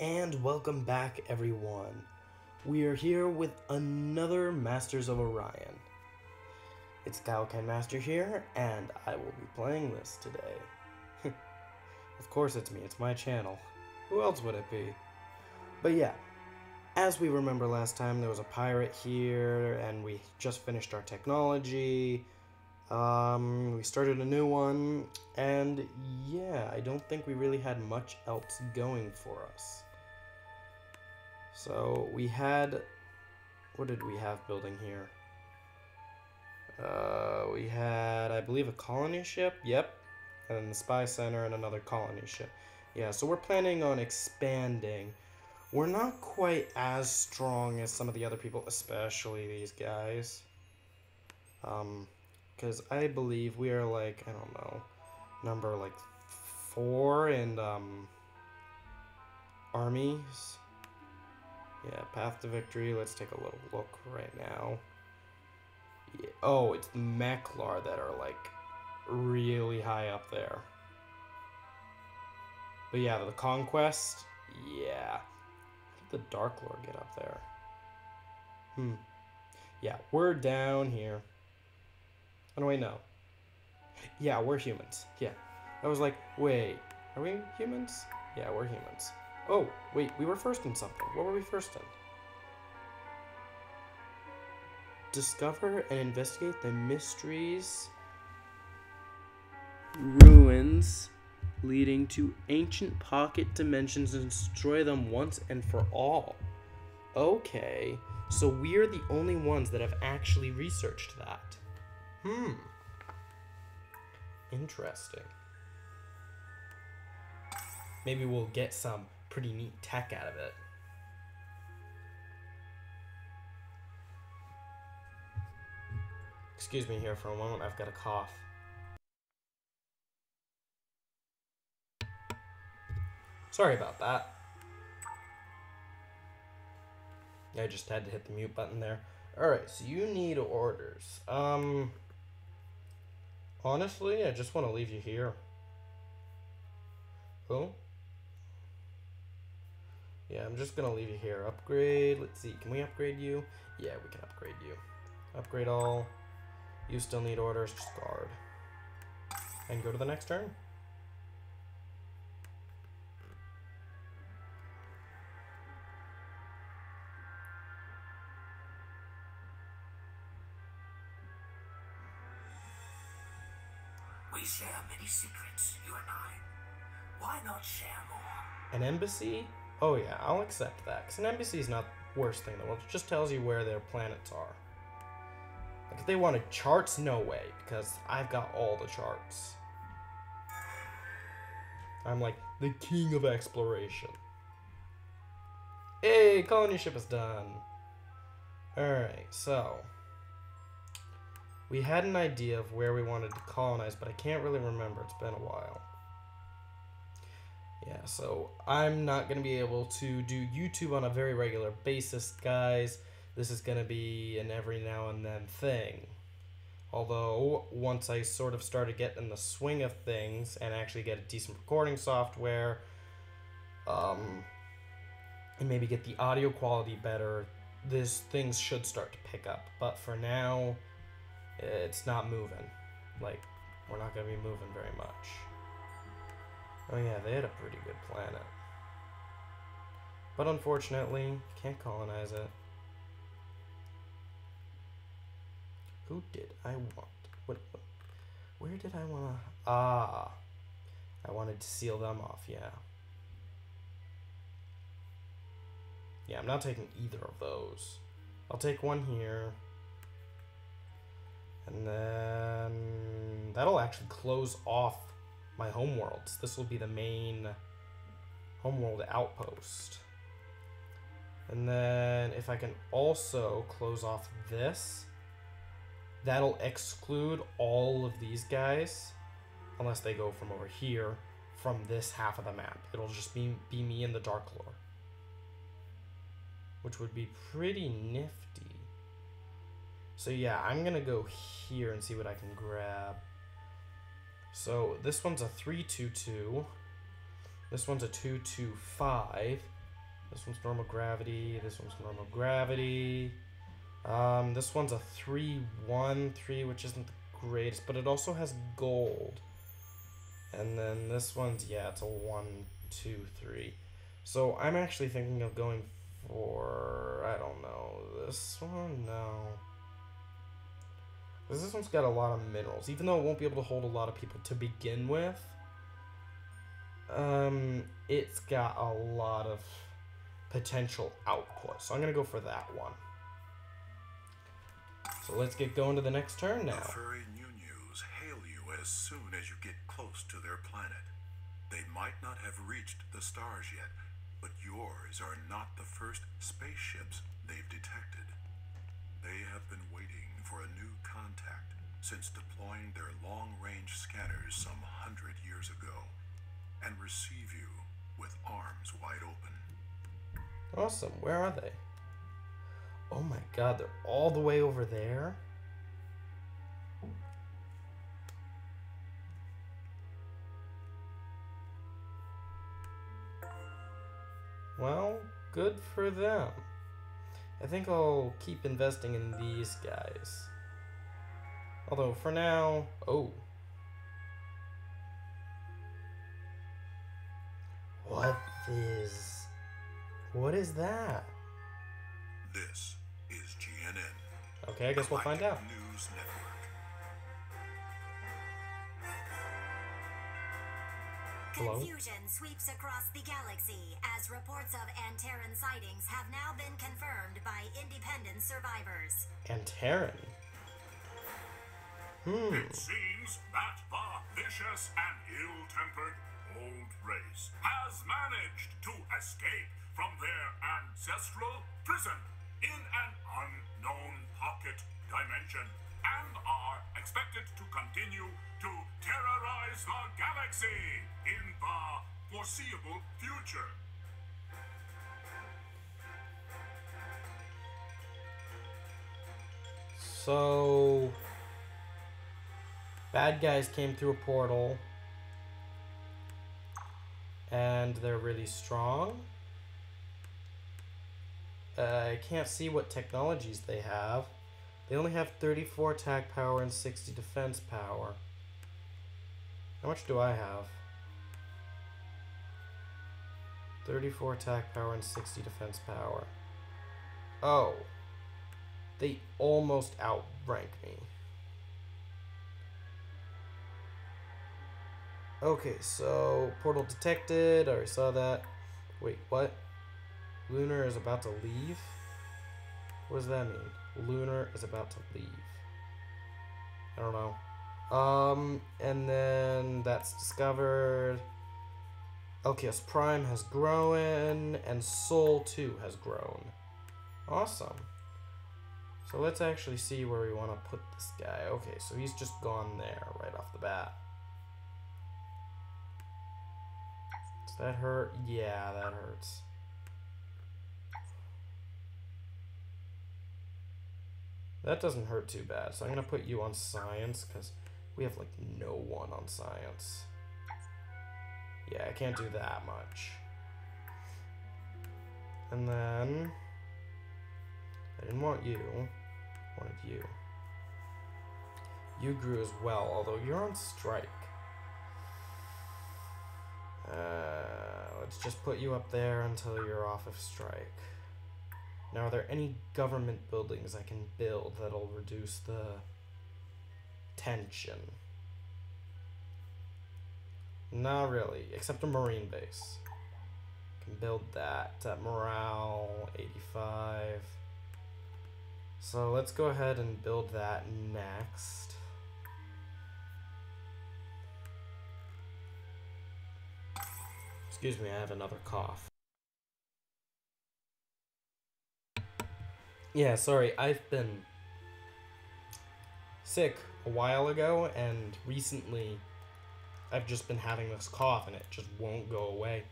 And welcome back, everyone. We are here with another Masters of Orion. It's Kaioken Master here, and I will be playing this today. of course, it's me, it's my channel. Who else would it be? But yeah, as we remember last time, there was a pirate here, and we just finished our technology. Um, we started a new one, and yeah, I don't think we really had much else going for us. So we had, what did we have building here? Uh, we had, I believe, a colony ship. Yep, and then the spy center and another colony ship. Yeah, so we're planning on expanding. We're not quite as strong as some of the other people, especially these guys. Um, because I believe we are like, I don't know, number like four in um, armies. Yeah, Path to Victory. Let's take a little look right now. Yeah. Oh, it's the Meklar that are like really high up there. But yeah, the Conquest. Yeah. How did the Darlok get up there? Hmm. Yeah, we're down here. Oh, wait, no. Yeah, we're humans. Yeah. I was like, wait, are we humans? Yeah, we're humans. Oh, wait, we were first in something. What were we first in? Discover and investigate the mysteries, ruins leading to ancient pocket dimensions and destroy them once and for all. Okay, so we're the only ones that have actually researched that. Hmm. Interesting. Maybe we'll get some pretty neat tech out of it. Excuse me here for a moment, I've got a cough. Sorry about that. I just had to hit the mute button there. Alright, so you need orders. Um, honestly, I just want to leave you here. Oh? Yeah, I'm just gonna leave you here. Upgrade, let's see, can we upgrade you? Yeah, we can upgrade you. Upgrade all. You still need orders, just guard. And go to the next turn. We share many secrets, you and I. Why not share more? An embassy? Oh yeah, I'll accept that. Because an embassy is not the worst thing in the world. It just tells you where their planets are. Like if they wanted charts, no way. Because I've got all the charts. I'm like the king of exploration. Hey, colony ship is done. Alright, so. We had an idea of where we wanted to colonize, but I can't really remember. It's been a while. Yeah, so I'm not going to be able to do YouTube on a very regular basis, guys. This is going to be an every now and then thing. Although, once I sort of started getting the swing of things and actually get a decent recording software, um, and maybe get the audio quality better, this things should start to pick up. But for now, it's not moving. Like, we're not going to be moving very much. Oh yeah, they had a pretty good planet. But unfortunately, can't colonize it. Who did I want? What, what where did I want to Ah. I wanted to seal them off, yeah. Yeah, I'm not taking either of those. I'll take one here. And then that'll actually close off my homeworlds. This will be the main homeworld outpost. And then if I can also close off this, that'll exclude all of these guys, unless they go from over here, from this half of the map. It'll just be, be me and the Dark Lord. Which would be pretty nifty. So yeah, I'm gonna go here and see what I can grab. So this one's a 322. This one's a 225. This one's normal gravity. This one's normal gravity. Um, this one's a 3 1 3, which isn't the greatest, but it also has gold. And then this one's, yeah, it's a 1 2 3. So I'm actually thinking of going for, I don't know, this one? No. Because this one's got a lot of minerals. Even though it won't be able to hold a lot of people to begin with, um, it's got a lot of potential output. So I'm going to go for that one. So let's get going to the next turn now. The furry hail you as soon as you get close to their planet. They might not have reached the stars yet, but yours are not the first spaceships they've detected. They have been waiting for a new contact since deploying their long-range scanners some hundred years ago and receive you with arms wide open. Awesome. Where are they? Oh my god, they're all the way over there? Well, good for them. I think I'll keep investing in these guys. Although for now, oh. What is What is that? This is GNN. Okay, I guess we'll find out. Confusion sweeps across the galaxy as reports of Antaran sightings have now been confirmed by independent survivors. And Terran. Hmm. It seems that the vicious and ill-tempered old race has managed to escape from their ancestral prison in an unknown pocket dimension and are expected to continue to terrorize the galaxy in the foreseeable future. So bad guys came through a portal and they're really strong. Uh, I can't see what technologies they have. They only have 34 attack power and 60 defense power. How much do I have? 34 attack power and 60 defense power. Oh. They almost outrank me. Okay, so portal detected. I already saw that. Wait, what? Lunar is about to leave? What does that mean? Lunar is about to leave. I don't know. Um, and then that's discovered. Elkios Prime has grown, and Soul 2 has grown. Awesome. So let's actually see where we want to put this guy. Okay, so he's just gone there right off the bat. Does that hurt? Yeah, that hurts. That doesn't hurt too bad. So I'm going to put you on science because we have like no one on science. Yeah, I can't do that much. And then I didn't want you. I wanted you. You grew as well, although you're on strike. Uh, let's just put you up there until you're off of strike. Now, are there any government buildings I can build that'll reduce the tension? Not really, except a marine base. Can build that at morale 85. So let's go ahead and build that next. Excuse me, I have another cough. Yeah, sorry, I've been sick a while ago, and recently I've just been having this cough and it just won't go away.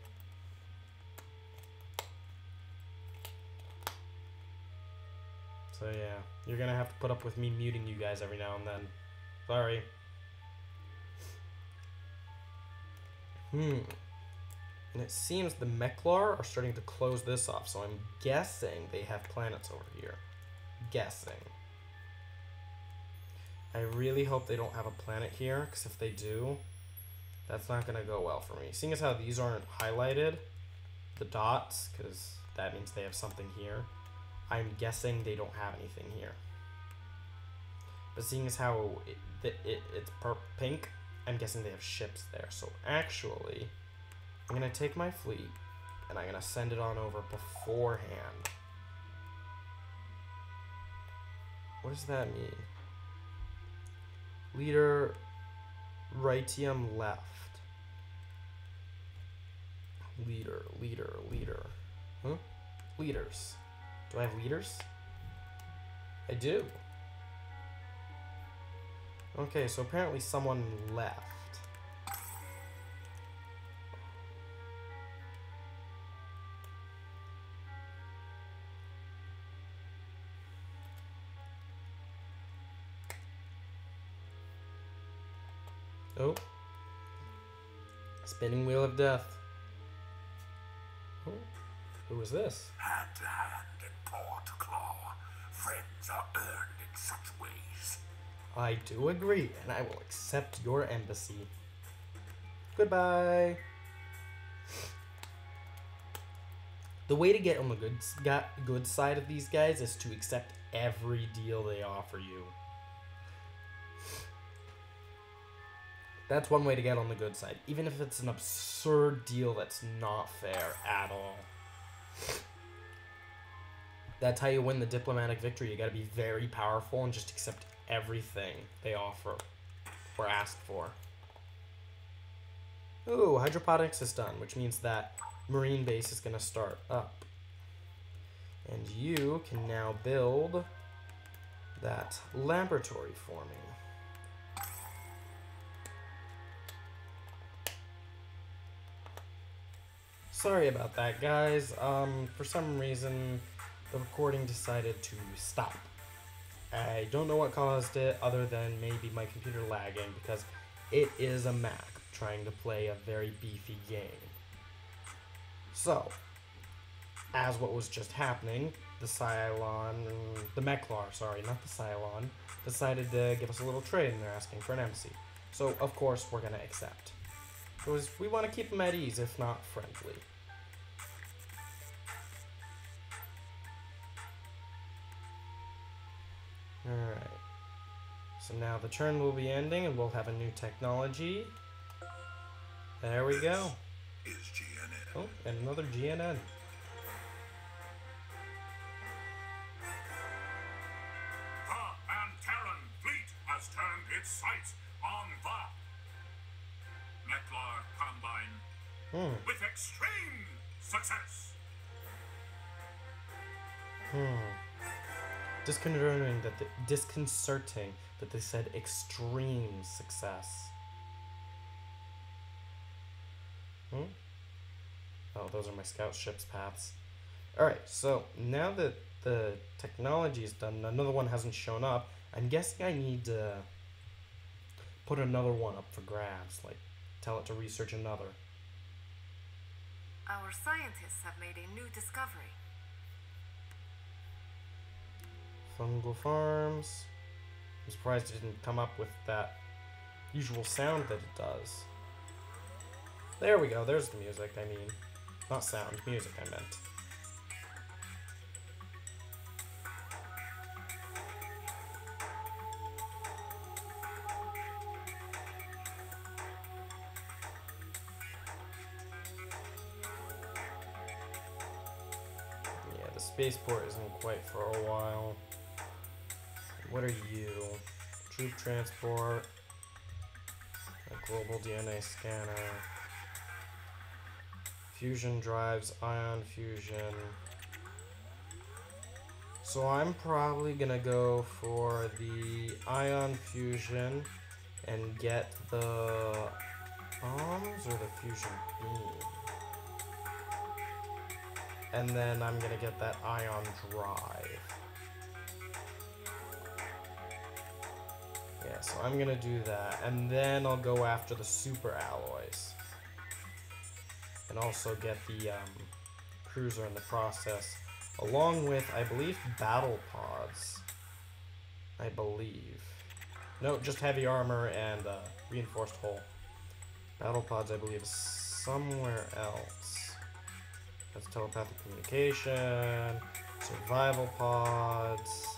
So yeah, you're gonna have to put up with me muting you guys every now and then. Sorry. Hmm. And it seems the Meklar are starting to close this off, so I'm guessing they have planets over here. Guessing. I really hope they don't have a planet here, because if they do, that's not going to go well for me. Seeing as how these aren't highlighted, the dots, because that means they have something here, I'm guessing they don't have anything here. But seeing as how it, it, it it's per- pink, I'm guessing they have ships there. So actually, I'm going to take my fleet, and I'm going to send it on over beforehand. What does that mean? Leader Ritium left. Leader, leader, leader. Huh? Leaders. Do I have leaders? I do. Okay, so apparently someone left. Oh. Spinning wheel of death. Oh. Who is this? Hand to hand and paw to claw. Friends are earned in such ways. I do agree, and I will accept your embassy. Goodbye. The way to get on the good good side of these guys is to accept every deal they offer you. That's one way to get on the good side, even if it's an absurd deal that's not fair at all. That's how you win the diplomatic victory. You gotta be very powerful and just accept everything they offer or ask for. Ooh, hydroponics is done, which means that marine base is gonna start up. And you can now build that laboratory for me. Sorry about that, guys. Um, for some reason, the recording decided to stop. I don't know what caused it, other than maybe my computer lagging, because it is a Mac trying to play a very beefy game. So, as what was just happening, the Psilon, the Meklar, sorry, not the Psilon, decided to give us a little trade, and they're asking for an embassy. So, of course, we're gonna accept. Because we want to keep them at ease, if not friendly. Alright. So now the turn will be ending and we'll have a new technology. There we go. Oh, and another GNN. The Antaran fleet has turned its sights on the Meklar Combine Hmm. with extreme success. Disconcerting that the, disconcerting that they said extreme success. Hmm? Oh, those are my scout ships paths. Alright, so now that the technology is done, another one hasn't shown up, I'm guessing I need to put another one up for grabs, like tell it to research another. Our scientists have made a new discovery. Fungal Farms. I'm surprised it didn't come up with that usual sound that it does. There we go, there's the music, I mean. Not sound, music I meant. Yeah, the spaceport isn't quite for a while. What are you? Troop transport. A global DNA scanner. Fusion drives, ion fusion. So I'm probably gonna go for the ion fusion and get the bombs or the fusion beam. And then I'm gonna get that ion drive. So I'm gonna do that, and then I'll go after the super alloys. and also get the um, cruiser in the process, along with, I believe, battle pods. I believe. No, just heavy armor and uh, reinforced hull. Battle pods, I believe, somewhere else. That's telepathic communication, survival pods,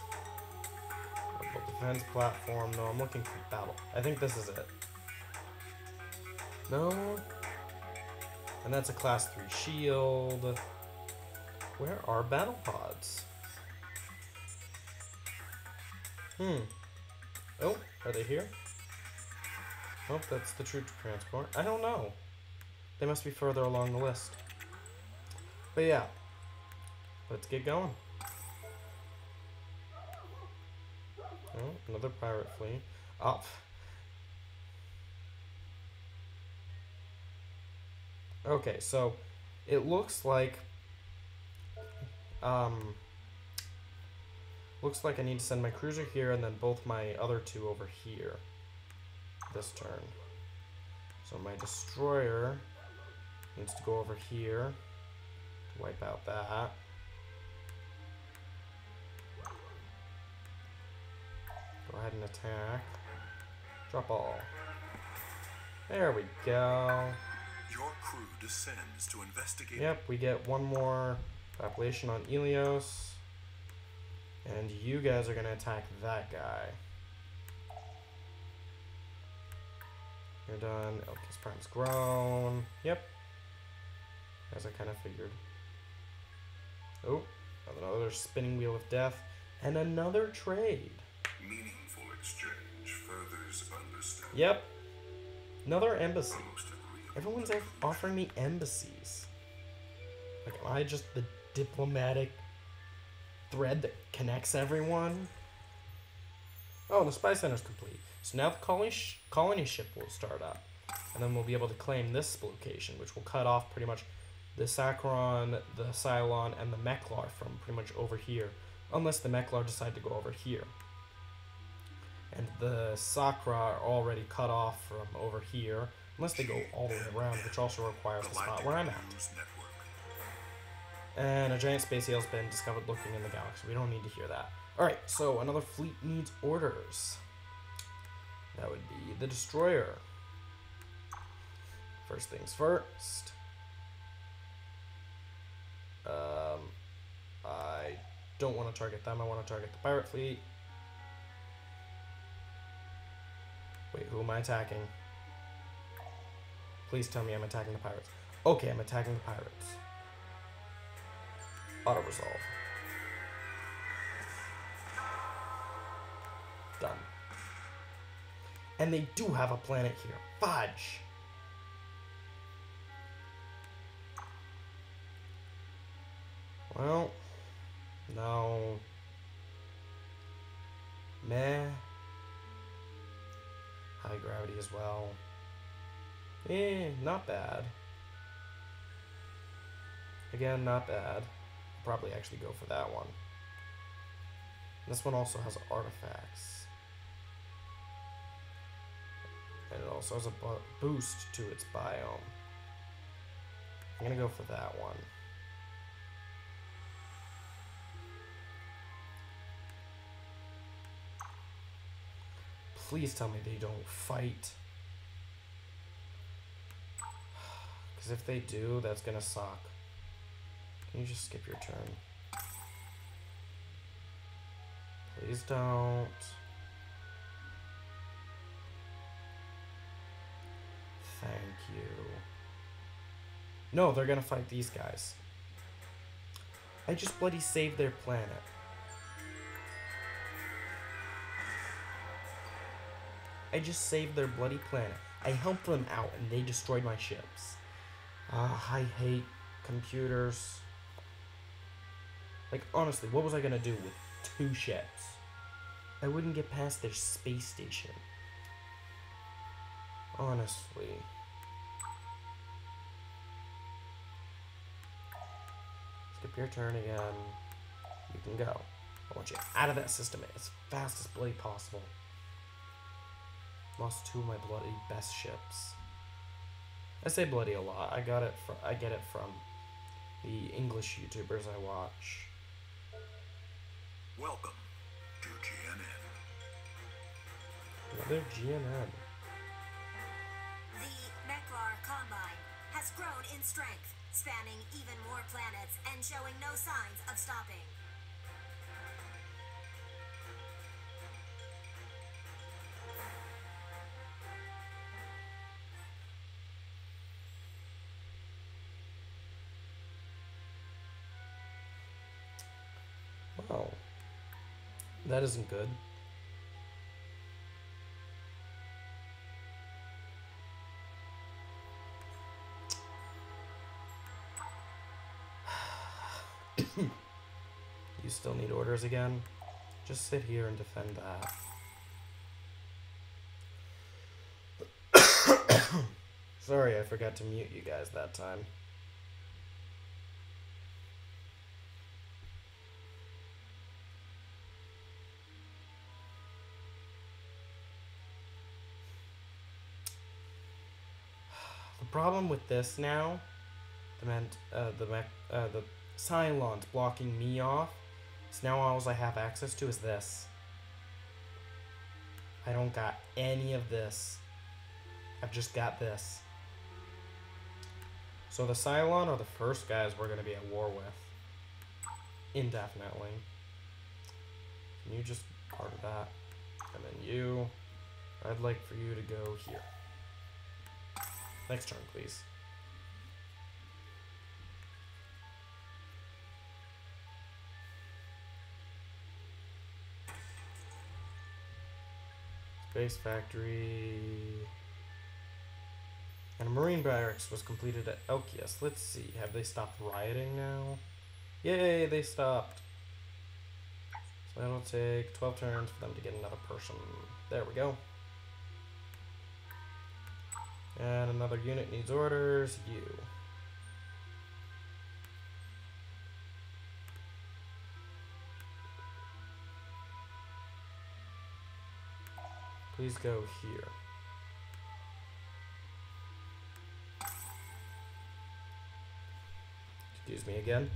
defense platform. No, I'm looking for battle. I think this is it. No. And that's a class 3 shield. Where are battle pods? Hmm. Oh, are they here? Oh, that's the troop transport. I don't know. They must be further along the list. But yeah, let's get going. Oh, another pirate fleet. Up. Okay, so it looks like um looks like I need to send my cruiser here and then both my other two over here this turn. So my destroyer needs to go over here to wipe out that. Go ahead and attack. Drop all. There we go. Your crew descends to investigate. Yep, we get one more population on Elios. And you guys are going to attack that guy. You're done. Elkis Prime's grown. Yep. As I kind of figured. Oh, another spinning wheel of death. And another trade. Meaningful exchange furthers understanding. Yep. Another embassy. Everyone's offering me embassies. Like, am I just the diplomatic thread that connects everyone? Oh, the spy center's complete. So now the colony, sh- colony ship will start up. And then we'll be able to claim this location, which will cut off pretty much the Saccharon, the Psilon, and the Meklar from pretty much over here. Unless the Meklar decide to go over here. And the Sakkra are already cut off from over here. Unless they go all the way around, which also requires the spot where I'm at. And a giant space eel's been discovered looking in the galaxy. We don't need to hear that. Alright, so another fleet needs orders. That would be the destroyer. First things first. Um, I don't want to target them. I want to target the pirate fleet. Wait, who am I attacking? Please tell me I'm attacking the pirates. Okay, I'm attacking the pirates. Auto resolve. Done. And they do have a planet here. Fudge! Well, no. Meh. High gravity as well. Eh, not bad. Again, not bad. Probably actually go for that one. This one also has artifacts. And it also has a boost to its biome. I'm gonna go for that one. Please tell me they don't fight. Because if they do, that's gonna suck. Can you just skip your turn? Please don't. Thank you. No, they're gonna fight these guys. I just bloody saved their planet. I just saved their bloody planet. I helped them out and they destroyed my ships. Ah, I hate computers. Like, honestly, what was I gonna do with two ships? I wouldn't get past their space station. Honestly. Skip your turn again. You can go. I want you out of that system as fast as bloody possible. Lost two of my bloody best ships. I say bloody a lot. I got it from I get it from the English YouTubers I watch. Welcome to GNN. Another GNN. The Meklar Combine has grown in strength, spanning even more planets and showing no signs of stopping. That isn't good. you still need orders again? Just sit here and defend that. Sorry, I forgot to mute you guys that time. Problem with this now, the ment, uh, the mech, uh, the Psilons blocking me off, is now all I have access to is this. I don't got any of this. I've just got this. So the Psilon are the first guys we're gonna be at war with. Indefinitely. Can you just part of that? And then you. I'd like for you to go here. Next turn, please. Space Factory. And a Marine Barracks was completed at Elkias. Let's see, have they stopped rioting now? Yay, they stopped. So that'll take 12 turns for them to get another person. There we go. And another unit needs orders. You. Please go here. Excuse me again.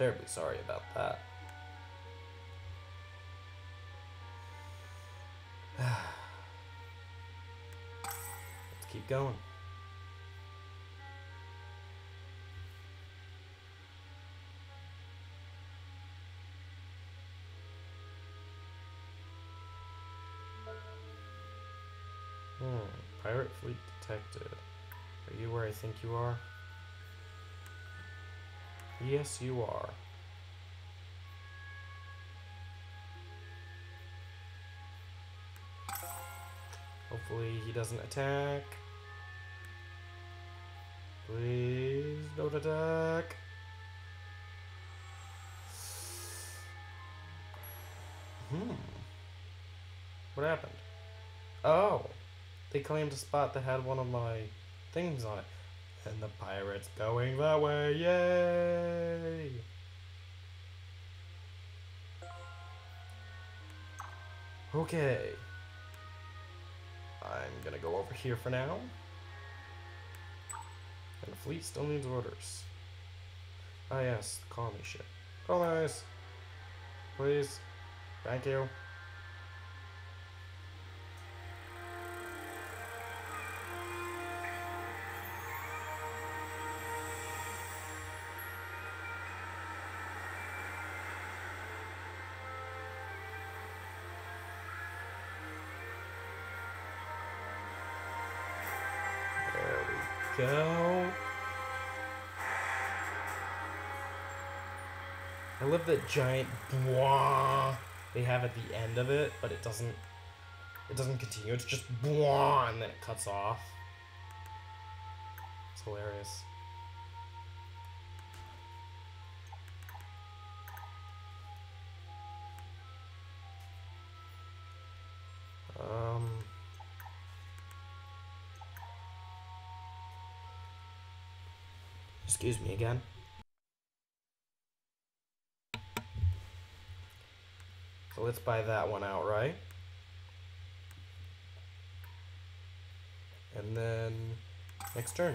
Terribly sorry about that. Let's keep going. Hmm. Pirate fleet detected. Are you where I think you are? Yes, you are. Hopefully he doesn't attack. Please don't attack. Hmm. What happened? Oh. They claimed a spot that had one of my things on it. And the pirate's going that way. Yay! Okay. I'm gonna go over here for now. And the fleet still needs orders. Ah yes, call me shit. Colonize! Please. Thank you. Love that giant blah they have at the end of it, but it doesn't it doesn't continue. It's just blah and then it cuts off. It's hilarious. Um Excuse me again. Let's buy that one outright. And then next turn.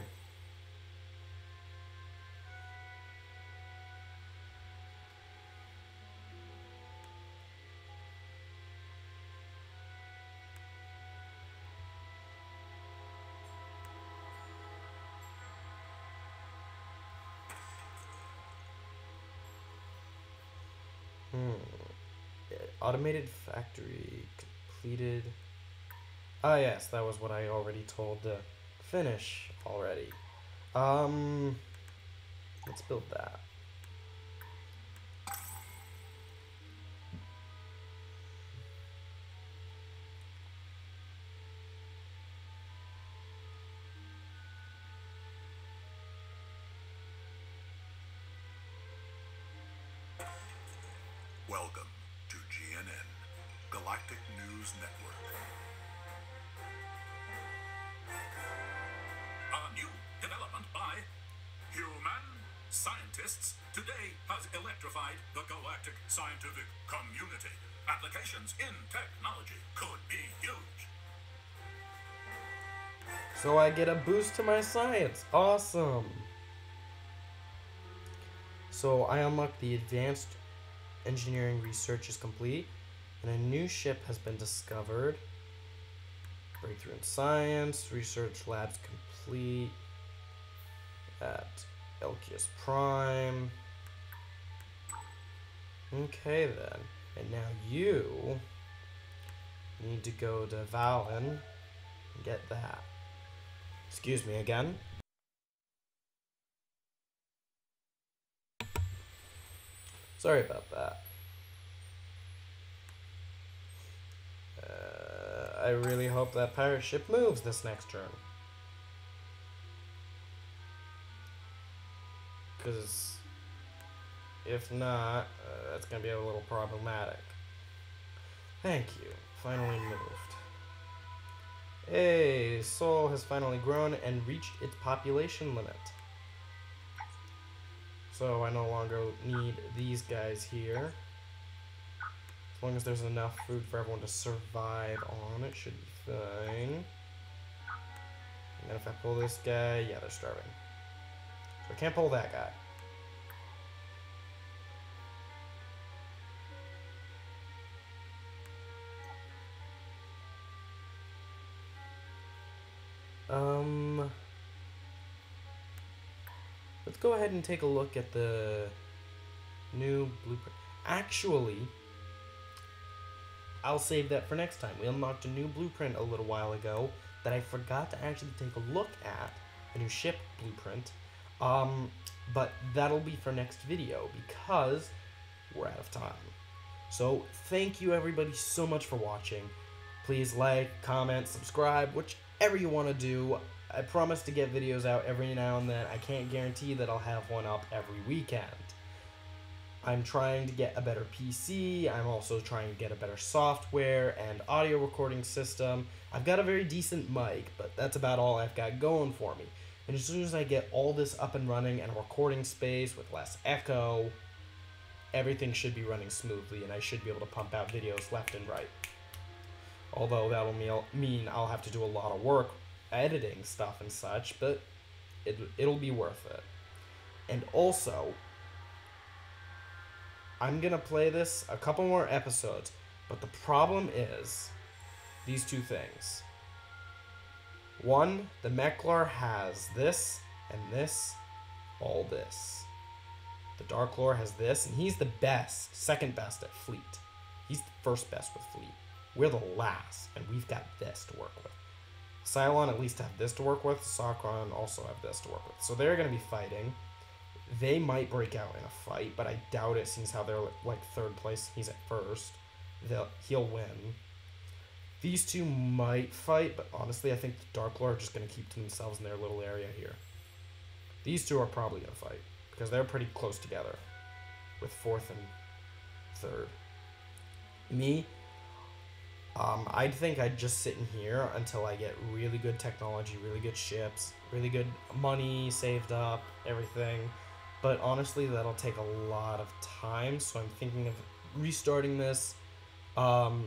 Automated factory completed. Ah, yes, that was what I already told to finish already. Um, let's build that. Scientists today has electrified the galactic scientific community. Applications in technology could be huge. So I get a boost to my science. Awesome. So I unlock the advanced engineering research is complete, and a new ship has been discovered. Breakthrough in science, research labs complete at Elkius Prime. Okay then, and now you need to go to Valen and get that. Excuse me again. Sorry about that. Uh, I really hope that pirate ship moves this next turn. Because if not, uh, that's going to be a little problematic. Thank you. Finally moved. Hey, Seoul has finally grown and reached its population limit. So I no longer need these guys here. As long as there's enough food for everyone to survive on, it should be fine. And then if I pull this guy, yeah, they're starving. So I can't pull that guy. Um, let's go ahead and take a look at the new blueprint. Actually, I'll save that for next time. We unlocked a new blueprint a little while ago that I forgot to actually take a look at, a new ship blueprint. Um, but that'll be for next video because we're out of time. So thank you everybody so much for watching. Please like, comment, subscribe, whichever you want to do. I promise to get videos out every now and then. I can't guarantee that I'll have one up every weekend. I'm trying to get a better PC. I'm also trying to get a better software and audio recording system. I've got a very decent mic, but that's about all I've got going for me. And as soon as I get all this up and running and a recording space with less echo, everything should be running smoothly and I should be able to pump out videos left and right. Although that'll mean- I'll have to do a lot of work editing stuff and such, but it, it'll be worth it. And also, I'm gonna play this a couple more episodes, but the problem is these two things. One, the Meklar has this and this, all this. The Darlok has this, and he's the best, second best at fleet. He's the first best with fleet. We're the last, and we've got this to work with. Psilon at least have this to work with. Sokron also have this to work with. So they're going to be fighting. They might break out in a fight, but I doubt it since how they're like third place. He's at first. They'll, he'll win. These two might fight, but honestly, I think the Darlok are just going to keep to themselves in their little area here. These two are probably going to fight because they're pretty close together with fourth and third. Me, um, I'd think I'd just sit in here until I get really good technology, really good ships, really good money saved up, everything. But honestly, that'll take a lot of time, so I'm thinking of restarting this um,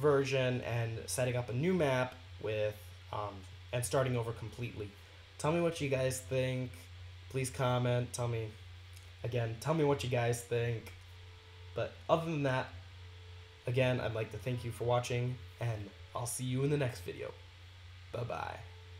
version and setting up a new map with um, and starting over completely. Tell me what you guys think. Please comment. Tell me again. Tell me what you guys think. But other than that, again, I'd like to thank you for watching, and I'll see you in the next video. Bye bye.